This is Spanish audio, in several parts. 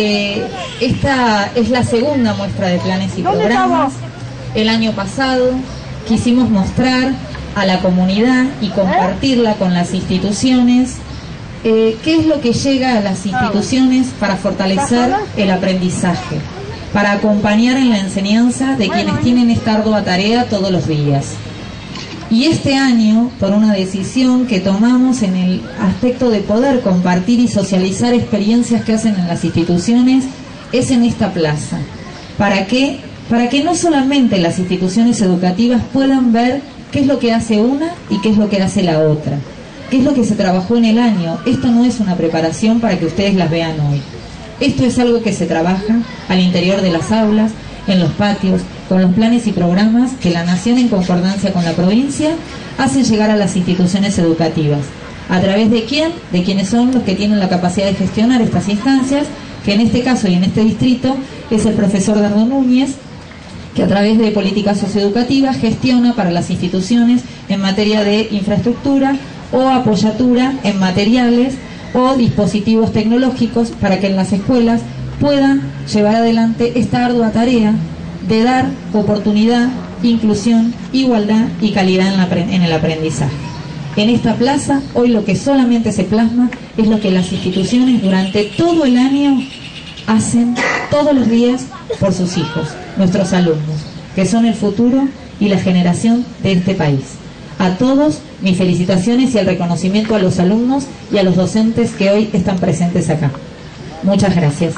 eh, esta es la segunda muestra de planes y programas. El año pasado quisimos mostrar a la comunidad y compartirla con las instituciones. Eh, qué es lo que llega a las instituciones para fortalecer el aprendizaje, para acompañar en la enseñanza de quienes tienen esta ardua tarea todos los días. Y este año, por una decisión que tomamos en el aspecto de poder compartir y socializar experiencias que hacen en las instituciones, es en esta plaza. ¿Para qué? Para que no solamente las instituciones educativas puedan ver qué es lo que hace una y qué es lo que hace la otra, qué es lo que se trabajó en el año. Esto no es una preparación para que ustedes las vean hoy. Esto es algo que se trabaja al interior de las aulas, en los patios, con los planes y programas que la Nación en concordancia con la provincia hacen llegar a las instituciones educativas. ¿A través de quién? De quienes son los que tienen la capacidad de gestionar estas instancias, que en este caso y en este distrito es el profesor Dardo Núñez, que a través de políticas socioeducativas gestiona para las instituciones en materia de infraestructura o apoyatura en materiales o dispositivos tecnológicos para que en las escuelas puedan llevar adelante esta ardua tarea de dar oportunidad, inclusión, igualdad y calidad en, el aprendizaje. En esta plaza, hoy lo que solamente se plasma es lo que las instituciones durante todo el año hacen todos los días por sus hijos, nuestros alumnos, que son el futuro y la generación de este país. A todos mis felicitaciones y el reconocimiento a los alumnos y a los docentes que hoy están presentes acá. Muchas gracias.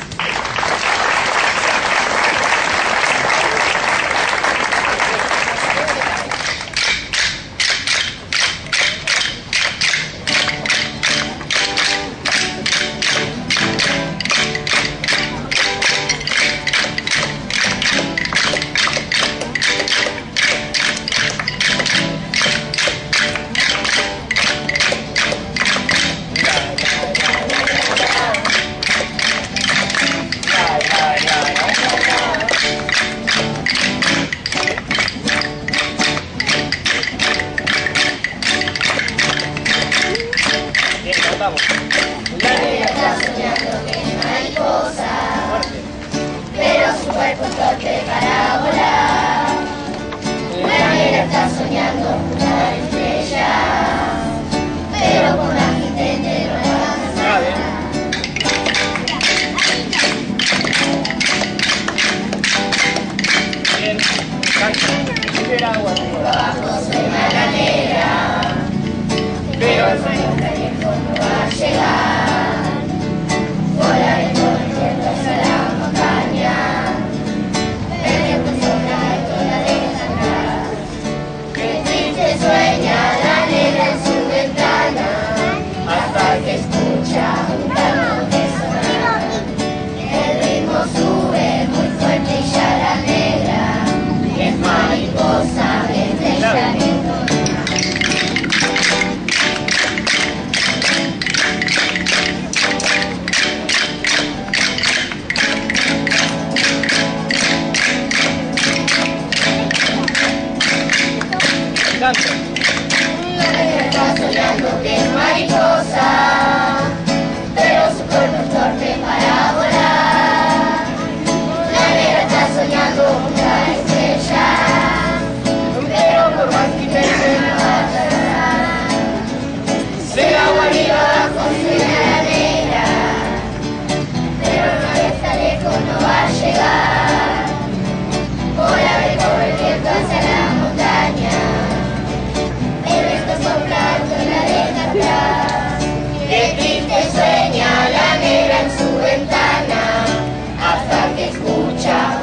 Nadie le está soñando que es mariposa, pero su cuerpo es torpe para volar. Nadie le está soñando juntar la estrella, pero con la gente entero no la alcanzará. Abajo soy maganera, pero el mayor callejón no va a llegar. Está soñando que mariposa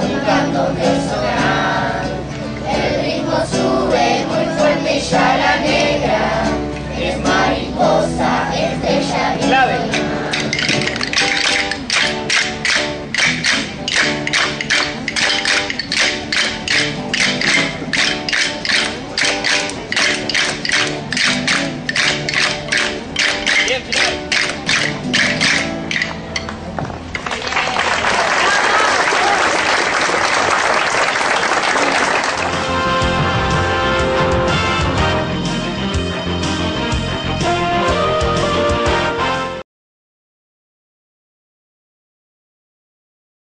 Nunca.